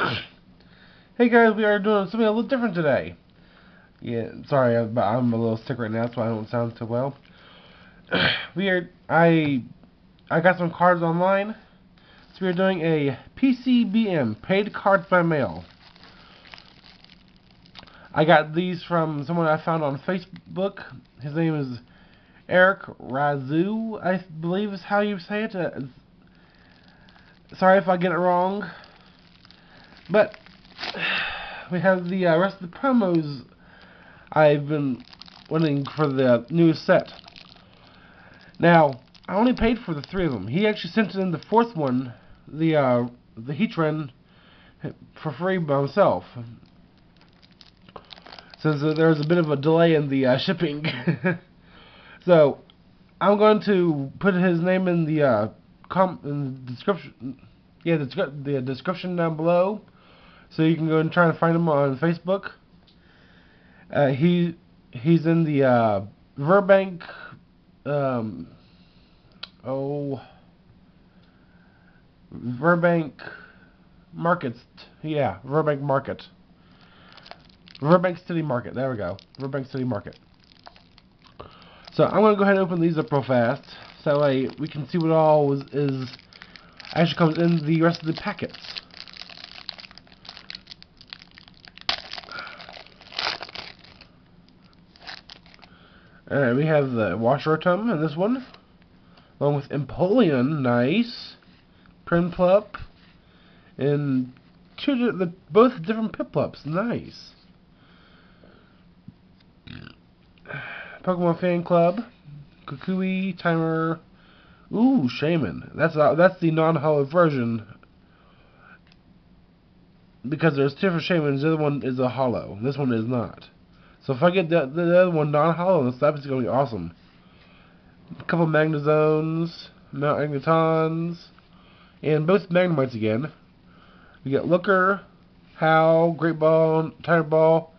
hey guys, we are doing something a little different today. Yeah, sorry, but I'm a little sick right now, so I don't sound so well. we are, I, I got some cards online, so we are doing a PCBM, paid cards by mail. I got these from someone I found on Facebook. His name is Erick Razo, I believe is how you say it. Uh, sorry if I get it wrong. But we have the uh, rest of the promos I've been winning for the new set. Now, I only paid for the three of them. He actually sent in the fourth one, the uh, the Heatran, for free by himself. Since there was a bit of a delay in the uh, shipping. so, I'm going to put his name in the uh, com in the description. Yeah, the, the description down below so you can go and try and find him on Facebook. Uh, he he's in the uh, Burbank. Um, oh, Burbank Markets. Yeah, Burbank Market. Burbank City Market. There we go. Burbank City Market. So I'm gonna go ahead and open these up real fast, so that we can see what all is, is actually comes in the rest of the packets. Alright, we have the Wash Rotom in this one. Along with Empoleon, nice. Prinplup. And two the both different Piplups, nice. Pokemon Fan Club. Kukui, Timer. Ooh, Shaymin. That's uh, that's the non-holo version. Because there's two for Shaymins, the other one is a holo. This one is not. So if I get the, the other one non-holo, this is going to be awesome. A couple Magnezones, Magnetons, and both Magnemites again. We got Looker, Hau, Great Ball, Timer Ball,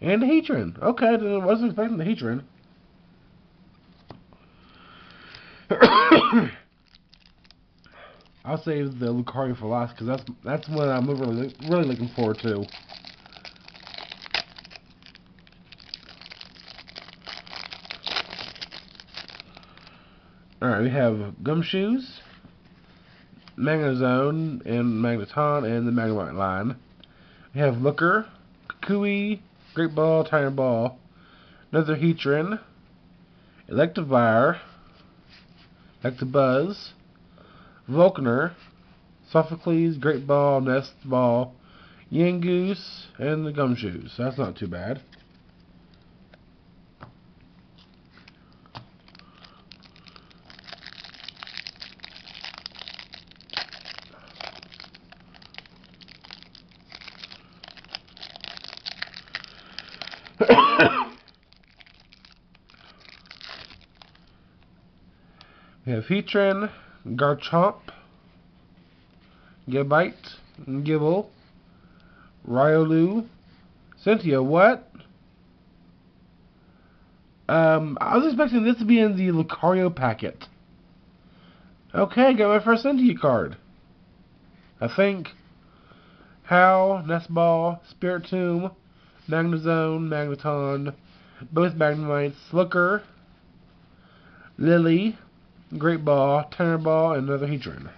and the Heatran. Okay, I wasn't expecting the Heatran. I'll save the Lucario for last because that's that's what I'm really really looking forward to. Alright, we have Gumshoos, Magnezone, and Magneton, and the Magnemite line. We have Looker, Kukui, Great Ball, Timer Ball, another Heatran, Electivire, Electabuzz, Volkner, Sophocles, Great Ball, Nest Ball, Yungoos, and the Gumshoos. That's not too bad. We have Heatran, Garchomp, Gabite, Gible, Riolu, Cynthia, what? Um, I was expecting this to be in the Lucario packet. Okay, got my first Cynthia card. I think. Hau, Nestball, Spiritomb, Magnezone, Magneton, both Magnemites, Looker, Lillie, Great Ball, Timer Ball, and another Heatran.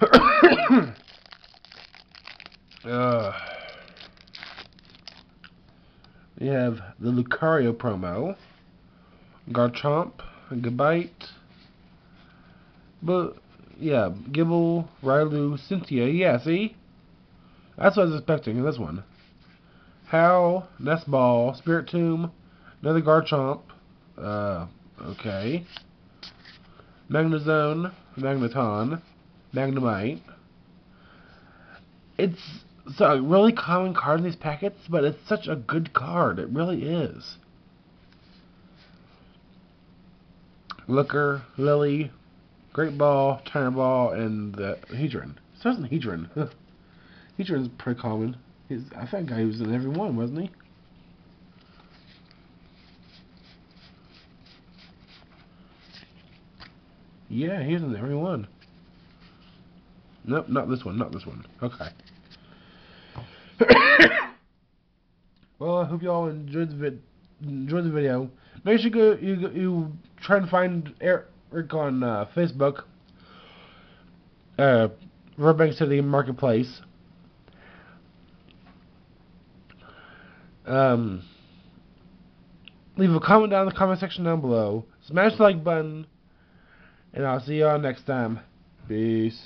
uh, we have the Lucario promo, Garchomp, Gabite, but yeah, Gible, Riolu, Cynthia, yeah, see? That's what I was expecting in this one. Hau, Nest Ball, Spiritomb, another Garchomp, uh, okay. Magnezone, Magneton, Magnemite. It's a really common card in these packets, but it's such a good card. It really is. Looker, Lillie, Great Ball, Timer Ball, and the Heatran. So it's a he turns pretty common. He's, I think I was in every one, wasn't he? Yeah, he's in every one. Nope, not this one, not this one. Okay. well, I hope you all enjoyed the, vid enjoyed the video. Make sure you, go, you, you try and find Erick on uh, Facebook. Uh, Burbank City Marketplace. Um, leave a comment down in the comment section down below. Smash the like button. And I'll see y'all next time. Peace.